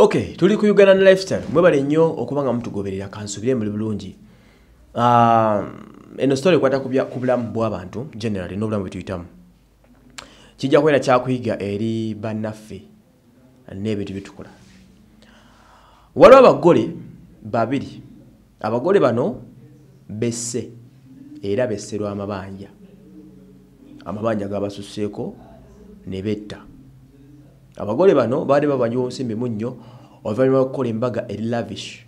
ok tuli ku uganda lifestyle. Mwebale nnyo okuba nga mutugoberera kansubire muli bulungi. Ah, eno story ekwata ku bulamu bw'abantu generally n'obulamu bwe tuyitamu. Kijja kubeera kyakuyiga eri bannaffe n'ebintu byetukola waliwo abagole babiri. Abagole bano besse era besse lw'amabanja amabanja gabasuseeko ne betta abagole bano baali babanywa nsimbi munnyo oluvannyuma lw'okukola embaga eri lavish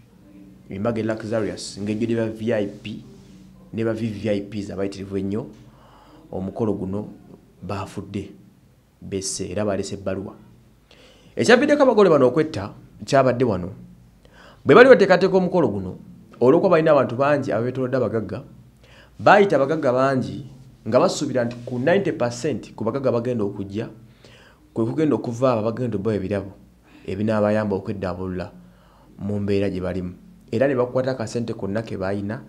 embaga e luxurious ng'ejjudde ba vip ne ba vvips abayitirivu ennyo. Omukolo guno baafudde besse era baleese ebbaluwa. Ekyaviddeko abagole bano okwetta kyabadde wano. Bwe bali bateekateeka omukolo guno olw'okuba balina abantu bangi abeetoolodde abagagga baayita abagagga bangi nga basuubira nti ku 90 ku bagagga bagenda okujja kwe kugenda okuva abo bagenda obawa ebirabo ebinaabayamba okweddaabulula mu mbeera gye balimu. Era ne bakwata akasente konna ke baalina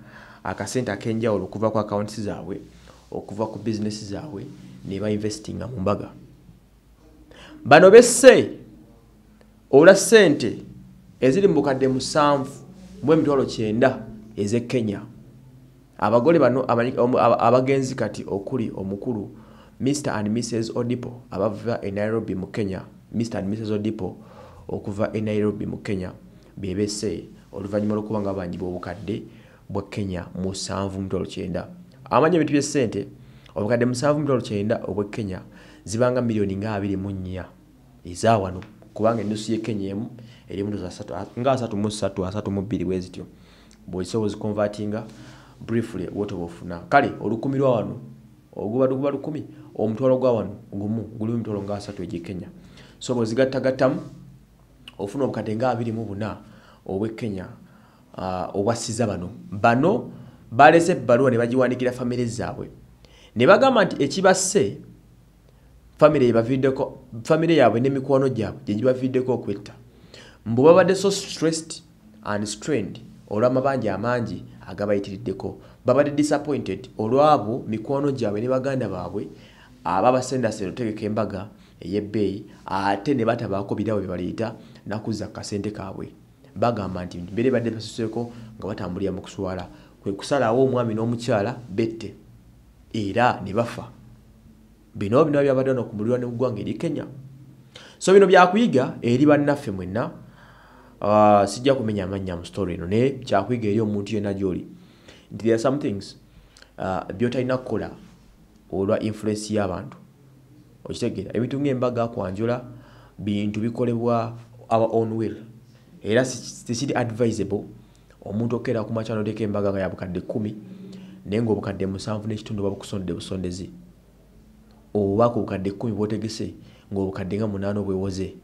akasente ak'enjawulo okuva ku akawunti zaabwe okuva ku bizinesi zaabwe ne bainvestinga mu mbaga. Bano besse olwa ssente eziri mu bukadde musanvu mu emitwalo kyenda ez'e kenya. Abagole bano abagenzi kati okuli omukulu mr and mrs odipo abava e nairobi mu kenya. Mr and mrs odipo okuva e nairobi mu kenya. Bebese oluvannyuma lw'okuba nga babanjibwa obukadde bwa kenya mutwalo kyenda. Amanyi ebintu byesente obukadde musanvu mutwalo kyenda obwe kenya zibanga miliyoni nga abiri mu nnya. Eza wano kubanga ennusu ye kenya emu eri mu nga asatu mu ssatu asatu mu bbiri bwe zityo. Bw'osobola ozikonvatinga briefly wotoba ofuna. Kale olukumi lwa wano oguba luguba lukumi omutwalo gwa wano gumu gulimu emitwalo nga asatu egy'e kenya. So bwezigattagattamu ofuna obukadde nga abiri mu buna obw'e kenya uh, obwassiza bano. Bano balese ebbaluwa ne bagiwandikira famire zaabwe. Ne bagamba nti ekibasse famire yebaviddeko famire yaabwe n'emikwano gyabwe gye gibaviddeko okwetta. Mbu babadde so stressed and strained olw'amabanja amangi agabayitiriddeko babadde disappointed olw'abo mikwano gyabwe ne baganda baabwe ababasendasenda otegeka embaga ey'ebbeeyi ate ne batabaako birabo bye baleeta nakuzza ku kasente kaabwe. Bagamba nti mbeera ebadde basuseeko nga batambulira mu kuswala. Kwe kusalawo omwami n'omukyala bette era ne bafa. Bino bino byabadde wano ku mulirwa ne mu ggwanga eri kenya. So bino byakuyiga eri bannaffe mwenna. Uh, sijja kumenya amannya mu story eno naye kyakuyiga eri omuntu yenna gy'oli there are some things uh, byotalina kukola olwa influence y'abantu. Okitegeera ebintu ng'embaga kwanjula bintu bikolebwa our own will. Era tekiri advisable omuntu okeera ku makyano oteeka embaga nga ya bukadde kumi naye ng'obukadde musanvu n'ekitundu oba bukusondedde busondezi. Oba ku bukadde kkumi bwotegese ng'obukadde nga munaana obwewoze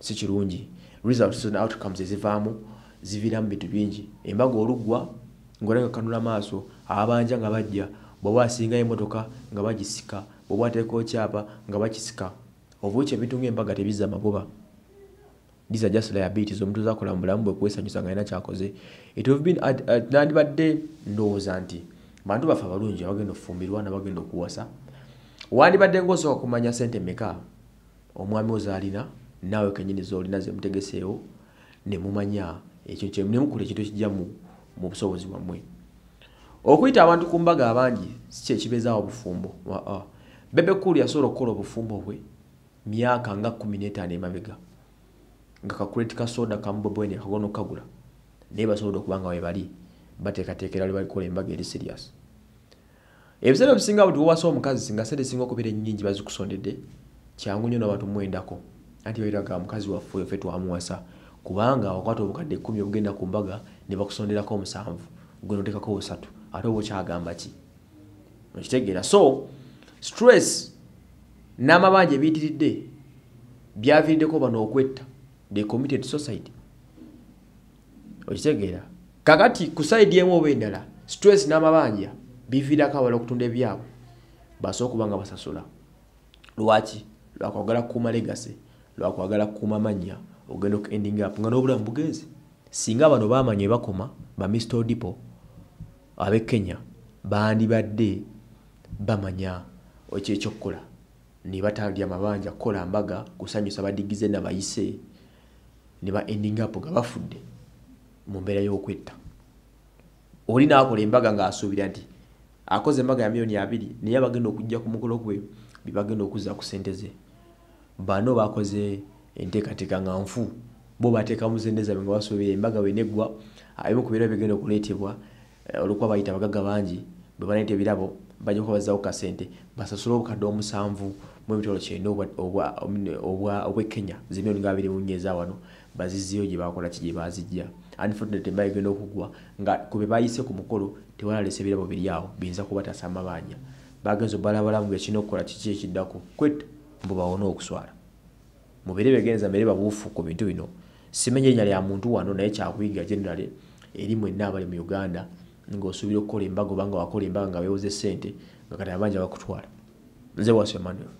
si kirungi. Results and outcomes ezivaamu ziviiramu bintu bingi. Embaga oluggwa ng'olenga kanula maaso abanja nga bajja bw'oba asingayo emmotoka nga bagisika bw'oba ateekao kyapa nga bakisika. Obuki ebintu ng'embaga tebizza magoba these are just liabilities omuntu zakola mu bulamu bwe kwesanyusa nga alina kyakoze. It have been ad- ad- nandibadde ndowooza nti bantu baffe abalungi abagenda okufumbirwa nabagenda okuwasa. Wandibadde ngaosooka kumanya sente meka omwami ozaalina naawe kenyini zolina zemutegeseewo nemumanya ekyo kye- nemukula ekintu ekijja mu busobozi bwammwe. Okuyita abantu ku mbaga abangi si kyekibezaawo obufumbo aa bebe kulu yasobola okukola obufumbo bwe myaka nga 15 emabega nga kakuleti kasoda kamubobweni akagono okukagula naye basobola okuba nga webali bateekateekera lwe balikola embaga eri serious. Ebiseera ebisinga bwe tuwasa omukazi singa sente singa okubeera ennyingi bazikusondedde kyangu nnyo n'abantu mwendaku anti bairaga mukazi waffe ffe twamuwasa kubanga wakwata obukadde ekkumi obugenda ku mbaga ne bakusonderako omusanvu. Gwe notekako busatu ate oba okyagamba ki? Okitegeera. So stress n'amabanja ebiyitiridde byaviiriddeko bano okwetta. The committed society okitegeera. Kakati ku saidi emu oba endala stress n'amabanja biviirako abala okutunda ebyabwe. Basobola okuba nga basasula. Lwaki? Lwakwagala kukuuma legase lwakwagala kukuuma mannya ogenda oku ending up nga n'obulamu bugenzi singa bano baamanya ebakoma ba mr odipo ab'e kenya bandibadde bamanya ekyekyokukola ne batalya mabanja kukola mbaga kusanyusa badigize nabayise ne ba ending up nga bafudde mu mbeera y'okwetta. Oli n'akola embaga ng'asuubira nti akoze embaga ya miliyoni abiri naye abagenda okujja ku mukolo gwe bebagenda okuzza ku sente ze. Bano bakoze enteekateeka nga nfu. Bo bateekamu sente zabwe nga basuubira embaga bweneggwa ebimu ku birabo bigenda okuleetebwa eh, olwokuba bayita abagagga bangi bwe baleeta ebirabo bajja kuba bazzaako kasente basasule obukadde omusanvu mu emitwalo kyenda obwekenya zimiliyoni nga abiri mu nnya eza wano bazizzeyo gye bakola ki gye bazijja unfortunately embaga egenda okugwa nga ku be bayise ku mukolo tewalalese ebirabo biri awo biyinza kubatasa amabanja bagenza obalabalamu ngekirina okukola kiki ekiddako kwet mbu bawone okuswala mubere begenza mbere babuufu ku bintu bino. Simenya erinnya lya muntu wano naye kyakuyiga generally eri mwenna abali mu uganda ng'osuubira okukola embaga obanga wakola embaga nga weewoze sente nga kati abanja bakutwala. Nze wasemanuel